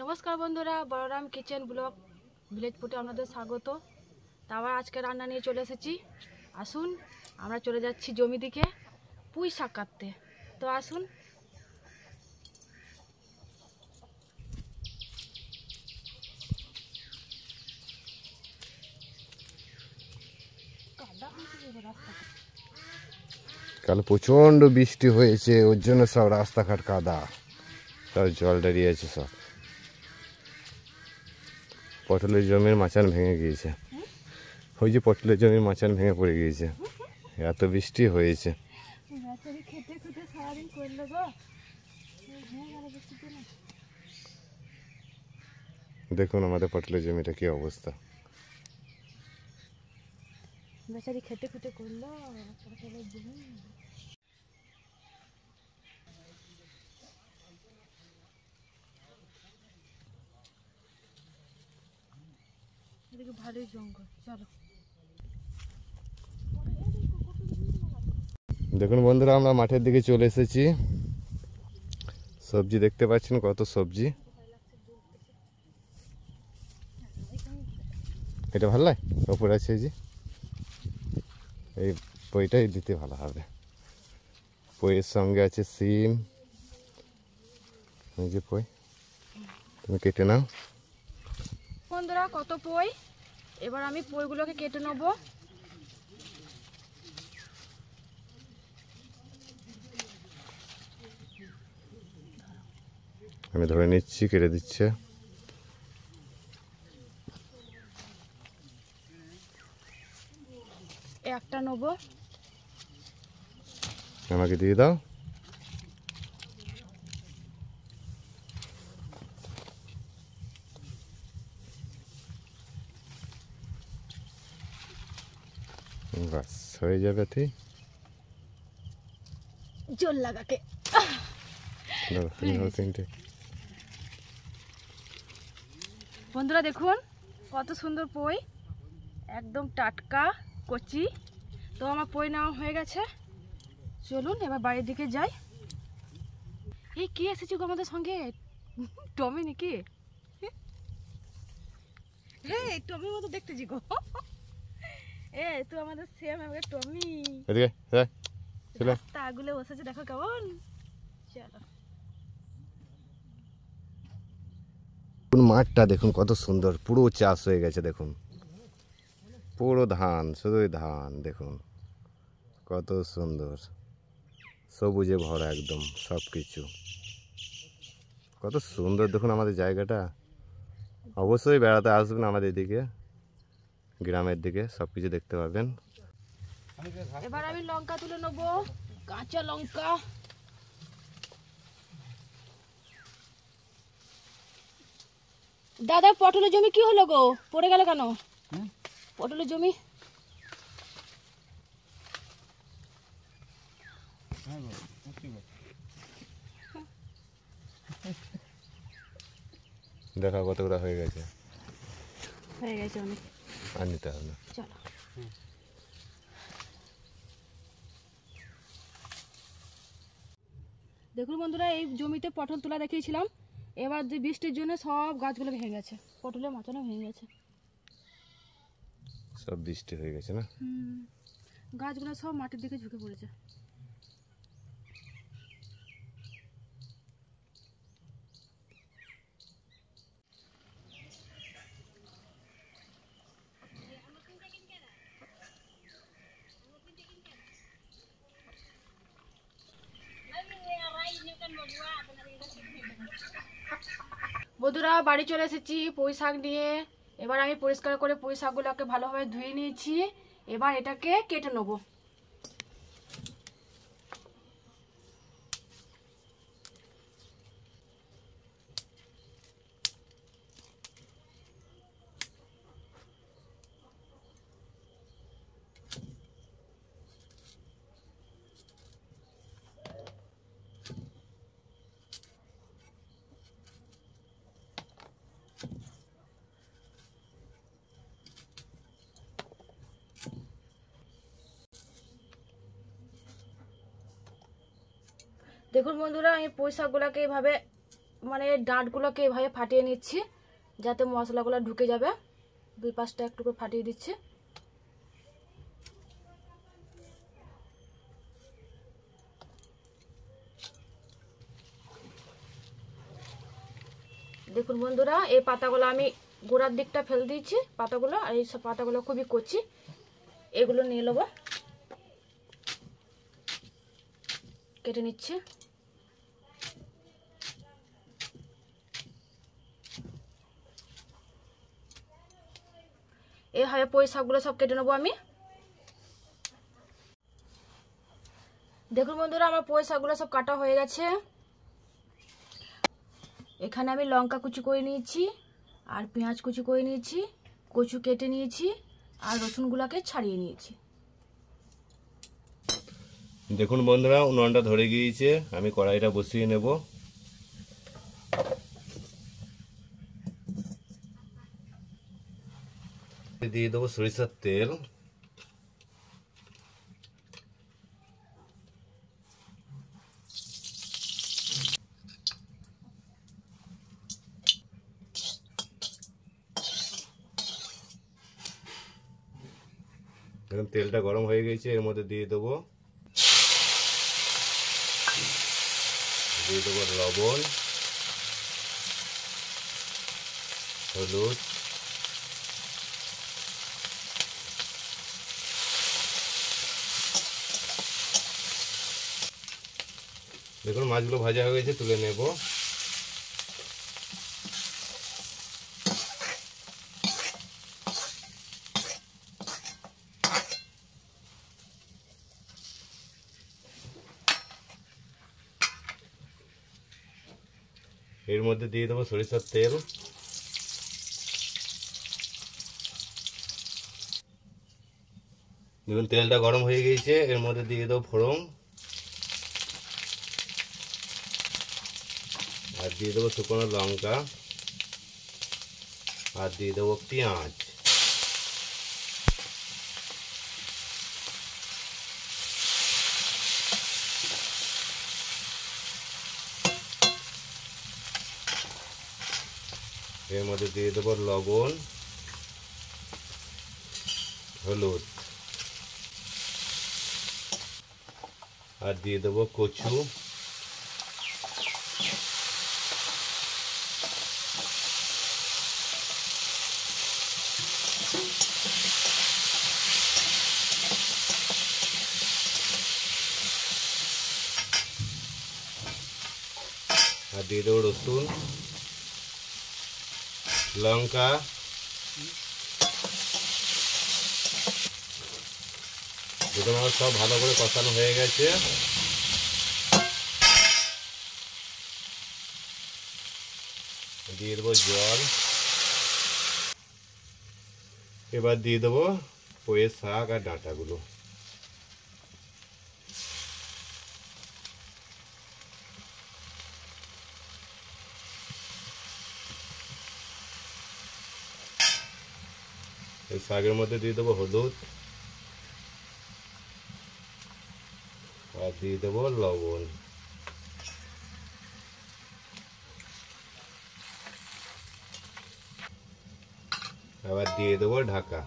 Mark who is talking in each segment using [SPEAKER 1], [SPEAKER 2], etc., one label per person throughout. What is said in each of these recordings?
[SPEAKER 1] নমস্কার বন্ধুরা, Balaram kitchen blog village আপনাদের স্বাগত। তা আবার আজকে রান্না নিয়ে চলে এসেছি। আসুন, আমরা চলে যাচ্ছি জমি দিকে, পুঁই শাক কাটতে। তো আসুন।
[SPEAKER 2] কাল প্রচণ্ড বৃষ্টি হয়েছে, ওর জন্য সব রাস্তাঘাট কাদা। সব জল দাঁড়িয়েছে সব। পটলের জমির মাচান ভেঙে গিয়েছে। ওই যে পটলের জমির মাচান ভেঙে পড়ে গিয়েছে। এত বৃষ্টি হয়েছে। দেখুন আমাদের পটলের জমিটা কি অবস্থা।
[SPEAKER 1] বেচারি খেতে খুঁটে করল। এদিকে ভালোই জঙ্গল, চলো।
[SPEAKER 2] দেখুন বন্ধুরা, আমরা মাঠের দিকে চলে এসেছি। সবজি দেখতে পাচ্ছেন, কত সবজি। এটা ভালো লাগে? ওপরে আছে এই যে। এই পইটাই দিতে ভালো হবে। পইয়ের সঙ্গে আছে সিম। এই যে পই। তুমি কেটে নাও।
[SPEAKER 1] বন্ধুরা কত পই? এবার আমি পইগুলোকে কেটে নেব।
[SPEAKER 2] আমি ধরে নিচ্ছি কেটে দিচ্ছে।
[SPEAKER 1] একটা নেব।
[SPEAKER 2] আমাকে দিয়ে দাও। বাস হয়ে যাবে
[SPEAKER 1] জোর লাগাকে বন্ধুরা দেখুন কত সুন্দর পই। একদম টাটকা কচি। তো আমার পই নেওয়া হয়ে গেছে। চলুন এবার বাড়ির দিকে যাই। এই কি এসেছি গো আমাদের সঙ্গে? টমি নাকি? হ্যাঁ টমির মতো দেখতেছি গো। এ তুই আমাদের সেম আমাদের টমি
[SPEAKER 2] এদিকে দেখ চলো
[SPEAKER 1] রাস্তা আগুলে বসেছে দেখো কেমন। চলো।
[SPEAKER 2] দেখুন মাঠটা দেখুন কত সুন্দর পুরো চাষ হয়ে গেছে দেখুন। পুরো ধান শুধুই ধান দেখুন। কত সুন্দর সবুজে ভরা একদম সব কিছু কত সুন্দর দেখুন আমাদের জায়গাটা। অবশ্যই বেড়াতে আসবেন আমাদের দিকে গ্রামের দিকে সব কিছু দেখতে পাবেন।
[SPEAKER 1] এবার আমি লঙ্কা তুলে নেব কাঁচা লঙ্কা। দাদা পটলের জমি কি হলো গো? পড়ে গেল কেন? পটলের জমি?
[SPEAKER 2] দেখা কতগুলো হয়ে গেছে।
[SPEAKER 1] হয়ে গেছে অনেক।
[SPEAKER 2] আর নিতে হবে না।
[SPEAKER 1] চলো। দেখুন বন্ধুরা এই জমিতে পটল তোলা দেখিয়েছিলাম। এবার যে বৃষ্টির জন্য সব গাছগুলো ভেঙে গেছে। পটলের মাথানো ভেঙে গেছে।
[SPEAKER 2] সব বৃষ্টি হয়ে গেছে না?
[SPEAKER 1] গাছগুলো সব মাটির দিকে ঝুঁকে পড়েছে। বন্ধুরা, বাড়ি চলে এসেছি পুঁই শাক নিয়ে। এবার আমি পরিষ্কার করে পুঁই শাকগুলোকে ভালোভাবে ধুয়ে নিয়েছি। এবার এটাকে কেটে নেব। দেখুন বন্ধুরা, আমি পুঁই শাকগুলোকে এভাবে মানে ডাঁটগুলোকে এভাবে ফাটিয়ে নিচ্ছি, যাতে মশলাগুলো ঢুকে যাবে। দুই পাঁচটা একটু করে ফাটিয়ে দিচ্ছি। দেখুন বন্ধুরা, এই পাতাগুলো আমি গোড়ার দিকটা ফেলে দিয়েছি, পাতাগুলো, আর এই সব পাতাগুলো খুবই কচি। এগুলো নিয়ে নেব। কেটে নিচ্ছে। এভাবে পুঁই শাকগুলো সব কেটে নেব আমি। দেখুন বন্ধুরা, আমার পুঁই শাকগুলো সব কাটা হয়ে গেছে। এখানে আমি লঙ্কা কুচি করে নিয়েছি, আর পেঁয়াজ কুচি করে নিয়েছি, কচু কেটে নিয়েছি, আর রসুনগুলোকে ছাড়িয়ে নিয়েছি।
[SPEAKER 2] দেখুন বন্ধুরা, উনুনটা ধরে গিয়েছে, আমি কড়াইটা বসিয়ে নেব। দিয়ে দেবো সরিষার তেল। তেলটা গরম হয়ে গেছে, এর মধ্যে দিয়ে দেবো। দিয়ে দেবো লবণ হলুদ দেখুন মাছগুলো ভাজা হয়ে গেছে তুলে নেব। এর মধ্যে দিয়ে দেবো সরিষার তেল। দেখুন, তেলটা গরম হয়ে গিয়েছে, এর মধ্যে দিয়ে দেবো ফোড়ন। আর দিয়ে দেবো শুকনো লঙ্কা। আর দিয়ে দেবো পেঁয়াজ। এর মধ্যে দিয়ে দেবো লবণ হলুদ আর দিয়ে দেবো কচু। আর দিয়ে দেবো রসুন। লঙ্কা। আমার সব ভালো করে কষানো হয়ে গেছে। দিয়ে দেবো জল। এবার দিয়ে দেবো পোয়ের শাক আর ডাঁটাগুলো। এই শাকের মধ্যে দিয়ে দেবো হলুদ আর দিয়ে দেবো লবণ। আবার দিয়ে দেবো ঢাকা।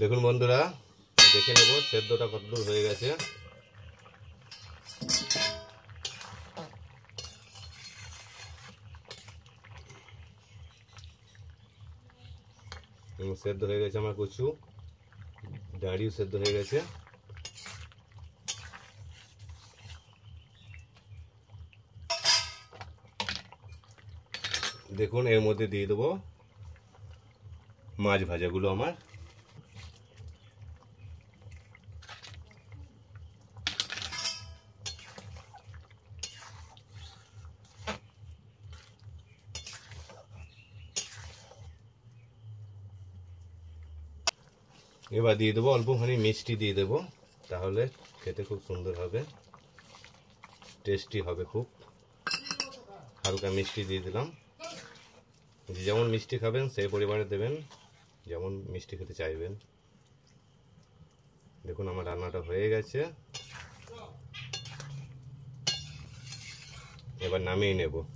[SPEAKER 2] দেখুন বন্ধুরা, দেখে নেব, সেদ্ধটা কতদূর হয়ে গেছে। সেদ্ধ হয়ে গেছে আমার কচু। ডাড়িও সেদ্ধ হয়ে গেছে। দেখুন, এর মধ্যে দিয়ে দেবো মাছ ভাজাগুলো আমার। এবার দিয়ে দেবো অল্পখানি মিষ্টি দিয়ে দেবো, তাহলে খেতে খুব সুন্দর হবে টেস্টি হবে খুব। হালকা মিষ্টি দিয়ে দিলাম। যেমন মিষ্টি খাবেন সেই পরিমাণে দেবেন, যেমন মিষ্টি খেতে চাইবেন। দেখুন আমার রান্নাটা হয়ে গেছে। এবার নামিয়ে নেব।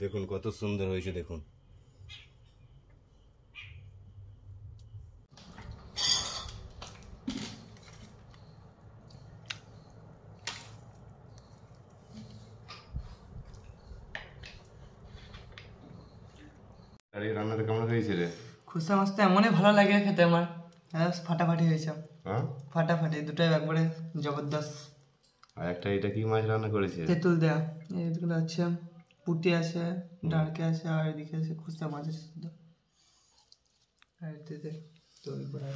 [SPEAKER 2] দেখুন কত সুন্দর হয়েছে দেখুন। আর এই রান্নাটা কেমন হয়েছে রে?
[SPEAKER 3] খুসা মাছটা এমনই ভালো লাগে খেতে আমার। হ্যাঁ ফাটাফাটি হয়েছে।
[SPEAKER 2] হ্যাঁ?
[SPEAKER 3] ফাটাফাটি দুটোই একবারে জবরদস্ত।
[SPEAKER 2] আর একটা এটা কি মাছ রান্না করেছে?
[SPEAKER 3] তেঁতুল দেয়া। এইগুলো আছে। পুটি আছে ডালকে আছে আর এদিকে আছে খুঁজতে মাছ আছে আর এতে তৈরি করা।